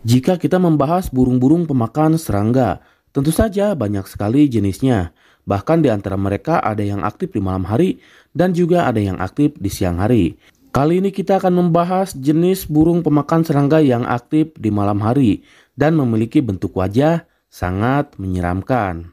Jika kita membahas burung-burung pemakan serangga, tentu saja banyak sekali jenisnya. Bahkan di antara mereka ada yang aktif di malam hari dan juga ada yang aktif di siang hari. Kali ini kita akan membahas jenis burung pemakan serangga yang aktif di malam hari dan memiliki bentuk wajah sangat menyeramkan.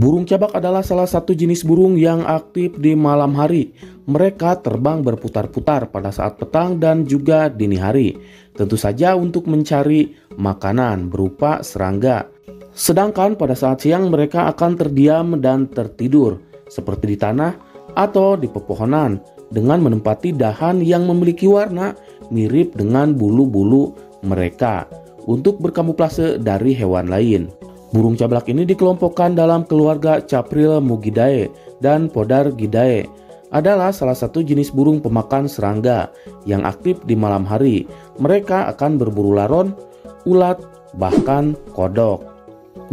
Burung cabak adalah salah satu jenis burung yang aktif di malam hari. Mereka terbang berputar-putar pada saat petang dan juga dini hari. Tentu saja untuk mencari makanan berupa serangga. Sedangkan pada saat siang mereka akan terdiam dan tertidur seperti di tanah atau di pepohonan dengan menempati dahan yang memiliki warna mirip dengan bulu-bulu mereka untuk berkamuflase dari hewan lain. Burung cablak ini dikelompokkan dalam keluarga Capril Mugidae dan Podargidae adalah salah satu jenis burung pemakan serangga yang aktif di malam hari. Mereka akan berburu laron, ulat, bahkan kodok.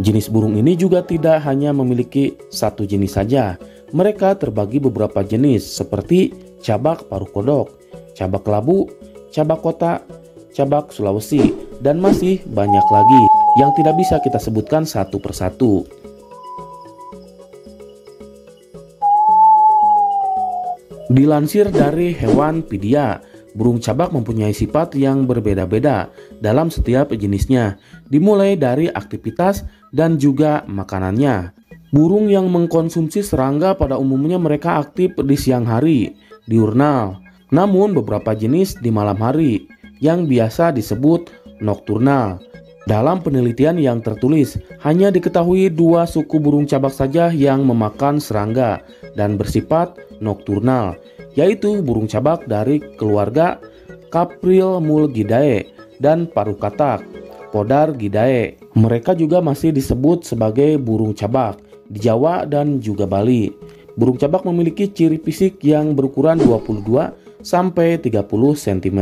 Jenis burung ini juga tidak hanya memiliki satu jenis saja. Mereka terbagi beberapa jenis seperti cabak paruh kodok, cabak labu, cabak kota, cabak Sulawesi, dan masih banyak lagi yang tidak bisa kita sebutkan satu persatu. Dilansir dari hewan pedia, burung cabak mempunyai sifat yang berbeda-beda dalam setiap jenisnya, dimulai dari aktivitas dan juga makanannya. Burung yang mengkonsumsi serangga pada umumnya mereka aktif di siang hari, diurnal, namun beberapa jenis di malam hari yang biasa disebut nokturnal. Dalam penelitian yang tertulis, hanya diketahui dua suku burung cabak saja yang memakan serangga dan bersifat nokturnal, yaitu burung cabak dari keluarga Capril mulgidae dan paruh katak, Podar gidae. Mereka juga masih disebut sebagai burung cabak di Jawa dan juga Bali. Burung cabak memiliki ciri fisik yang berukuran 22 sampai 30 cm,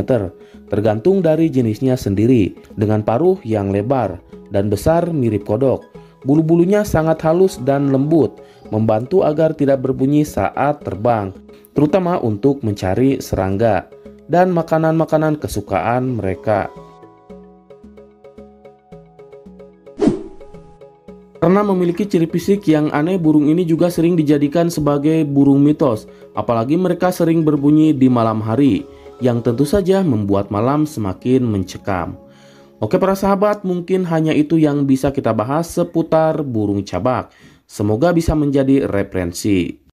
tergantung dari jenisnya sendiri, dengan paruh yang lebar dan besar mirip kodok. Bulu-bulunya sangat halus dan lembut, membantu agar tidak berbunyi saat terbang, terutama untuk mencari serangga dan makanan-makanan kesukaan mereka. Karena memiliki ciri fisik yang aneh, burung ini juga sering dijadikan sebagai burung mitos, apalagi mereka sering berbunyi di malam hari, yang tentu saja membuat malam semakin mencekam. Oke para sahabat, mungkin hanya itu yang bisa kita bahas seputar burung cabak. Semoga bisa menjadi referensi.